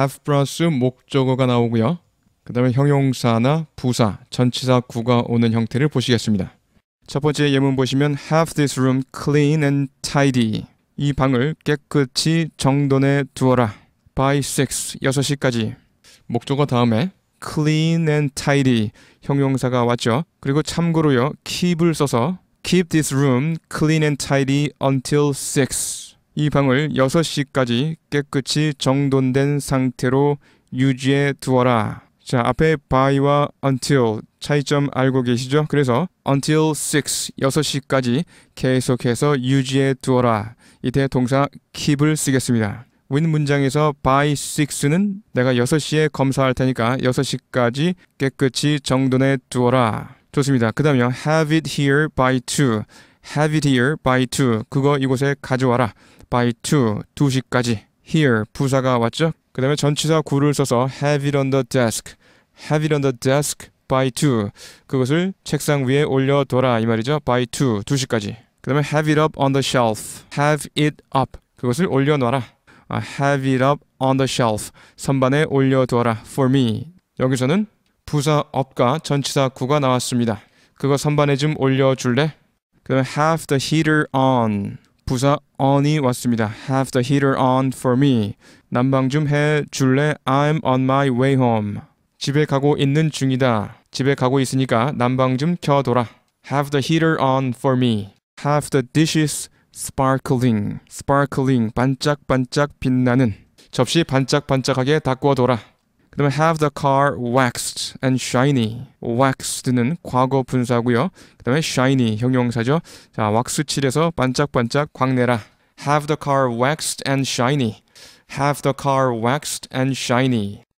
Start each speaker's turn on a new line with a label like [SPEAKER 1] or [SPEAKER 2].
[SPEAKER 1] have 플러스 목적어가 나오고요. 그 다음에 형용사나 부사, 전치사 구가 오는 형태를 보시겠습니다. 첫 번째 예문 보시면 have this room clean and tidy. 이 방을 깨끗이 정돈해 두어라. by 6, 6시까지. 목적어 다음에 clean and tidy 형용사가 왔죠. 그리고 참고로요. keep을 써서 keep this room clean and tidy until 6. 이 방을 6시까지 깨끗이 정돈된 상태로 유지해 두어라. 자, 앞에 by와 until 차이점 알고 계시죠? 그래서 until 6, 6시까지 계속해서 유지해 두어라. 이때 동사 keep을 쓰겠습니다. 윈 문장에서 by 6는 내가 6시에 검사할 테니까 6시까지 깨끗이 정돈해 두어라. 좋습니다. 그 다음요. have it here by 2. Have it here by 2. 그거 이곳에 가져와라. by 2. 2시까지. here 부사가 왔죠? 그 다음에 전치사 구를 써서 have it on the desk. have it on the desk by 2. 그것을 책상 위에 올려둬라 이 말이죠. by 2. 2시까지. 그 다음에 have it up on the shelf. have it up. 그것을 올려놔라. have it up on the shelf. 선반에 올려두어라. for me. 여기서는 부사 up과 전치사 구가 나왔습니다. 그거 선반에 좀 올려줄래? 그 다음에 have the heater on. 부사 on이 왔습니다. have the heater on for me. 난방 좀 해 줄래? I'm on my way home. 집에 가고 있는 중이다. 집에 가고 있으니까 난방 좀 켜둬라. have the heater on for me. have the dishes sparkling. sparkling 반짝반짝 빛나는 접시 반짝반짝하게 닦아둬라. 그 다음에 have the car waxed and shiny. waxed는 과거 분사고요. 그 다음에 shiny 형용사죠. 자, 왁스 칠해서 반짝반짝 광내라. have the car waxed and shiny. have the car waxed and shiny.